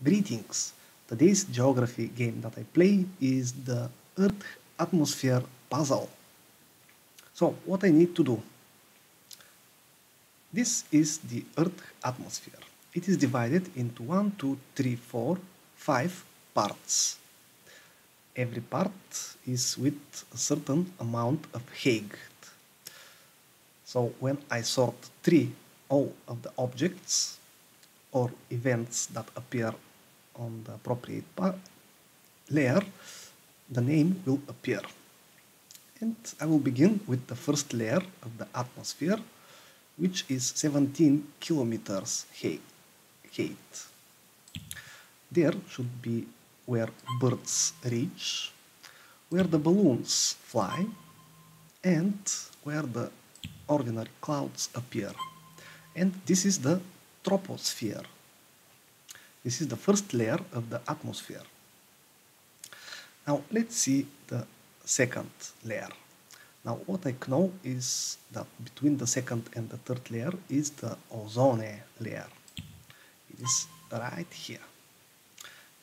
Greetings! Today's geography game that I play is the Earth Atmosphere Puzzle. So, what I need to do. This is the Earth atmosphere. It is divided into 1, 2, 3, 4, 5 parts. Every part is with a certain amount of height. So when I sort three all of the objects or events that appear on the appropriate layer, the name will appear. And I will begin with the first layer of the atmosphere, which is 17 kilometers height. There should be where birds reach, where the balloons fly, and where the ordinary clouds appear. And this is the troposphere. This is the first layer of the atmosphere. Now let's see the second layer. Now what I know is that between the second and the third layer is the ozone layer. It is right here.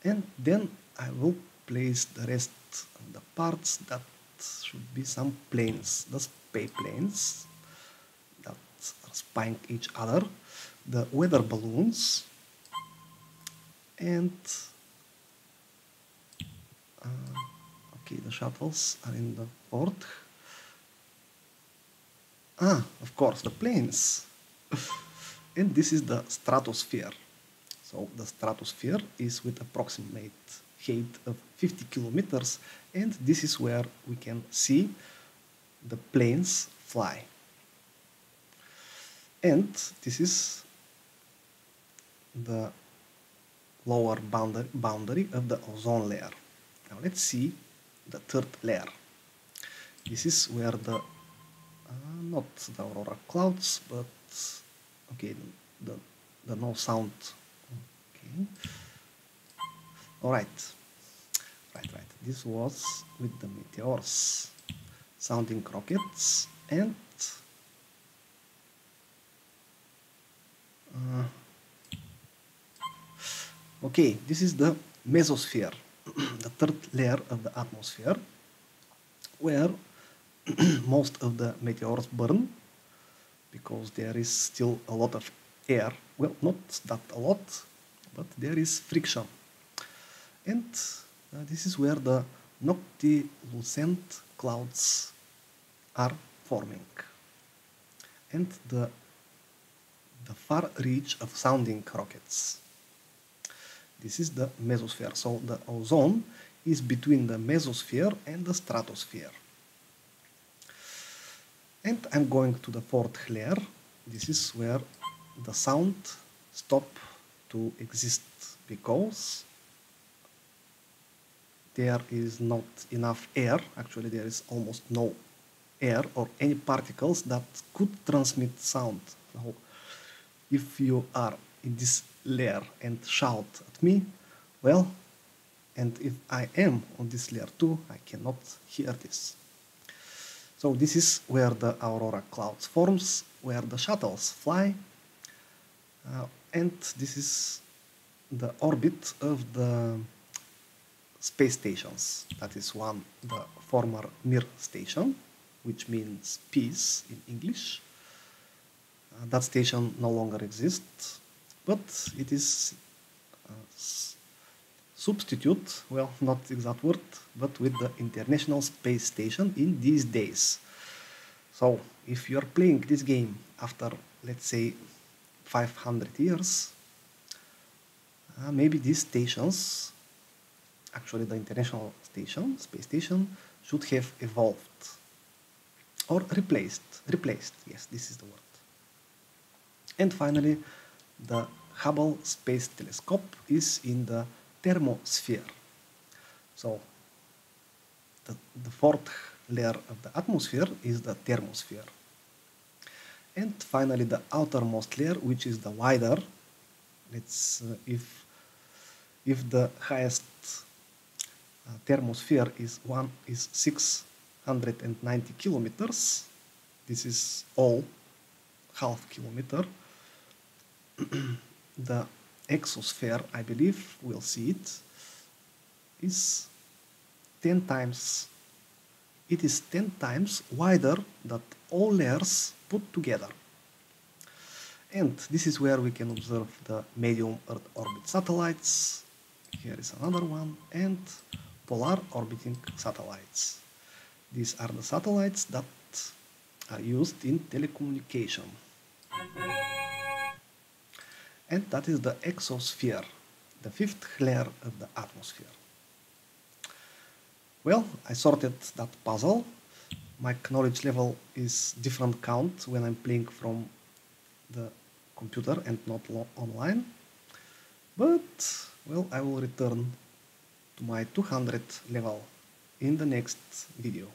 And then I will place the rest of the parts that should be some planes, the spy planes that are spying each other, the weather balloons, and uh, okay, the shuttles are in the port. Ah, of course, the planes. and this is the stratosphere. So the stratosphere is with approximate height of 50 kilometers and this is where we can see the planes fly. And this is the lower boundary, boundary of the ozone layer. Now let's see the third layer. This is where the, uh, not the aurora clouds, but okay, the, the no sound. Okay. All right, right, right. This was with the meteors, sounding rockets, and uh, okay, this is the mesosphere, the third layer of the atmosphere, where most of the meteors burn because there is still a lot of air. Well, not that a lot, but there is friction. And uh, this is where the noctilucent clouds are forming. And the, the far reach of sounding rockets. This is the mesosphere. So the ozone is between the mesosphere and the stratosphere. And I'm going to the fourth layer. This is where the sound stop to exist because there is not enough air, actually there is almost no air or any particles that could transmit sound. So if you are in this layer and shout at me, well, and if I am on this layer too, I cannot hear this. So this is where the aurora clouds forms, where the shuttles fly, uh, and this is the orbit of the space stations. That is one, the former Mir station, which means peace in English. Uh, that station no longer exists, but it is substitute, well, not exact word, but with the International Space Station in these days. So, if you are playing this game after, let's say, 500 years, uh, maybe these stations, actually the International Station, Space Station, should have evolved or replaced, replaced, yes, this is the word. And finally, the Hubble Space Telescope is in the thermosphere. So the, the fourth layer of the atmosphere is the thermosphere. And finally the outermost layer, which is the wider, let's uh, if if the highest uh, thermosphere is one is 690 kilometers, this is all half kilometer. the exosphere, I believe we'll see it, is 10 times it is 10 times wider than all layers put together. And this is where we can observe the medium Earth orbit satellites. Here is another one and polar orbiting satellites. These are the satellites that are used in telecommunication. And that is the exosphere, the fifth layer of the atmosphere. Well, I sorted that puzzle. My knowledge level is different count when I'm playing from the computer and not online. But, well, I will return to my 200 level in the next video.